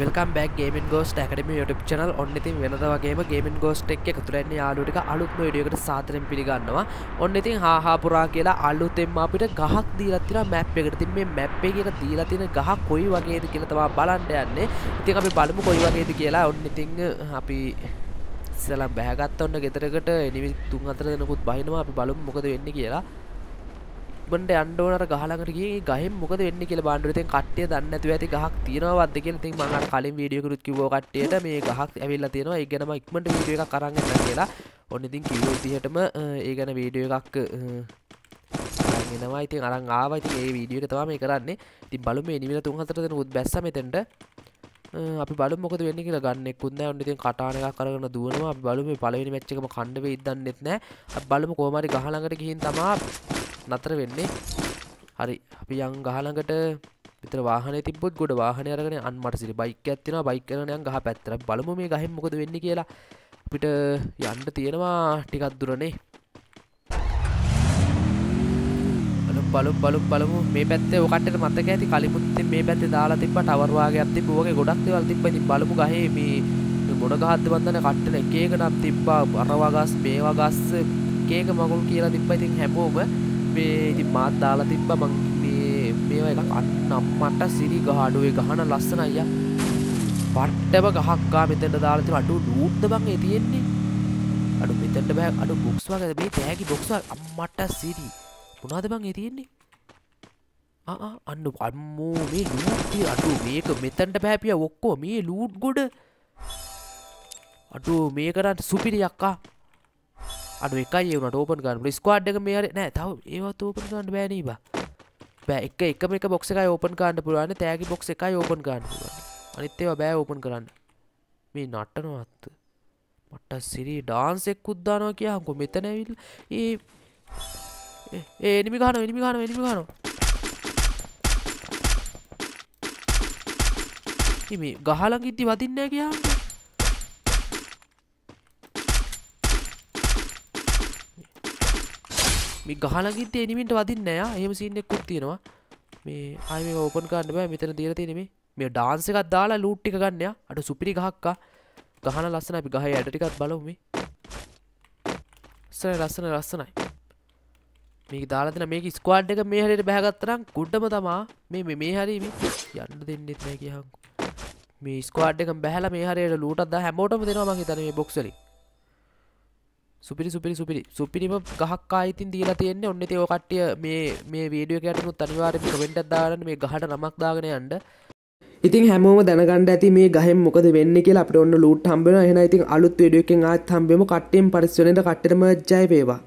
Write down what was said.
Welcome back ගේමන් ගෝස් academy YouTube channel ඔන්න ඉතින් වෙනද වගේම ගේමන් ගෝස්ට එක් එකතුරන්නේ යාලුටික අලුත්ම විඩියකට සාතරෙන් පිළිගන්නවා. ඔන්න ඉතින් හාහාපුරා කියලා අල්ලුතෙම අපිට ගහක් දීලතින මැප් එකට. තින් මේ මැප්පේ කියලා දීලතින ගහ කොයි වගේද කියලතවා බලන්ඩ යන්නේ. ඉතින් අපි බලමු කොයි වගේද කියලා. ඔන්න ඉතිං අපි සල බෑගත් ඔන්න ගෙතරකට එනිවි තුන් අතර දෙනකුත් බහිනවා. අපි බලමු මොකද වෙන්න කියලා. බට අන්ඩෝනර ගහලකටගේ ගහ මොක වෙන්න කියල බාන්ඩුවතෙන් කට්ටය දන්න ඇතු ඇති ගහක් තියෙනවද කියල ති මඟ කලින් වීඩියකරුත් කිවෝ කට්ටයට. මේ ගහක් ඇවිල්ලා තියෙනවා. ඒගනම ඉක්මට වීඩිය එක කරන්න කියලා. ඔන්න ඉතින් කිවෝ තිහටම ඒ ගැන වීඩියෝ එකක් ෙනවා ඉතින් අරන් ආවති ඒ වීඩියක තවා මේ කරන්නේ. ති බලම නිවිල තුන් හතරන උත් බැස්ස මෙතෙන්ට. අපි බල මොක වෙන්න කියලා ගන්න කුන්න ඔන්නඉතින් කටානක කරන දුවනවා. බලම පලවෙනි මච්චකම කණ්ඩව ඉදන්නෙත් නෑ බලම කෝමරි ගහලඟට ගිහින් තමා නතර වෙන්නේ. හරි අපි යං ගහළඟට විතර වාහන තිබොත් ගොඩ වාහනය අරගෙන අන්මට සිරි බයික් ඇත්තින බයික් කරනයන් ගහ පැත්තර බලමු මේ ගහෙම මොකද වෙන්න කියලා. අපිට යන්න තියෙනවා ටිකත් දුරනේ. බලු බලු බලමු මේ පැත්තේ ඔකට මතක ඇති කලිමුත් මේ පැත්තේ දාලා තිබ්බ ටවර්වාගේ අත්ති බෝගේ ගොඩක් දේවල් තිබ්බ. ඉතින් බලමු ගහේ මේ මොන ගහද්ද බන්දන කට්ටන එක එක නම් තිබ්බා. අරවගස් මේවා ගස් එක එක මගුල් කියලා තිබ්බ. ඉතින් හැමෝම මේ ඉතින් මාත් දාලා තිබ්බ. මං මේ මේවා එකක් අන්නම් මට සිරි ගහඩුවේ ගහන ලස්සන අයියා. පට්ටම ගහක්කා මෙතෙන්ට දාලා තියෙන අඩු ලූට්ද බං ඒ තියෙන්නේ? අඩු මෙතෙන්ට බෑ. අඩු බොක්ස් වගේ මේ තෑගි බොක්ස් අම්මට සිරි මොනවද බං ඒ තියෙන්නේ? ආ අන්න අම්මෝ මේ ලූට් අඩු මේක මෙතැන්ට පැහැපිය ඔක්කෝ මේ ලූට් ගොඩ අඩු මේකරට සුපිරි යක්කා අඩු එකයි වුණට ඕපන් ගන්න ස්කවාඩ් එක මේර නෑ තව ඒවත් ඕපන් ගන්න බෑනී බා බෑ එක එක එක බොක්ස එකයි ඕපන් කාන්න පුළුවන්. තෑගි බොක්ස එකයි ඕපන් ගන්න පුළුවන්. අනිත්තේව බෑ ඕපන් කරන්න. මේ නට්ටනවත්ත මට සිරි ඩාන්සෙක් උද්දානවා කියහකො මෙතනැවිල් ඒ ඒ එනිමි ගාන එනිමි ගාන එනිමි ගාන හිමි ගහලඟ ඉති වදින්නෑ කියන්න මේ ගහලගිත් එනිමිට වදින්න නෑ එහෙම සින්නෙකුත් තියෙනවා. මේ අය මේ ඕපන් කාන්න බෑ. මෙතන දියර තියෙනෙමේ මේ ඩාන්ස එකත් දාලා ලූට්ටික ගන්න අට සුපිරි ගහක්කා ගහන ලස්සන අපි ගහ ඇටටිකත් බලවමේ සර ලස්සන ලස්සනයි මේ දාලතින මේ ස්කවාඩ් එක මේ හරියට බැහගත්තරම් කුඩ්ඩම තමා. මේ මේ හරිම යන්න දෙන්නෙත් නෑ කියහංකු. මේ ස්කවාඩ් එක බැහල මේ හරයට ලූටත් හැමෝටම දෙනවා මගේ තන මේ බොක්සලින් සුපිරි සුපිරි සුපිරි. සුපිරිම ගහක් ආයිතින් දීලා තියෙන්නේ. ඔන්න තේ කට්ටිය මේ මේ වීඩියෝ කැටනුත් අනිවාර්යයෙන්ම කමෙන්ට් එකක් දාගන්න. මේ ගහට නමක් දාගෙන යන්න. ඉතින් හැමෝම දැනගන්න ඇති මේ ගහෙන් මොකද වෙන්නේ කියලා අපිට ඔන්න ලූට් හම්බ වෙනවා. එහෙනම් ඉතින් අලුත් වීඩියෝ එකකින් ආත් හම්බෙමු. කට්ටියන් පරිස්සමෙන් කට්ටියටම ජය වේවා.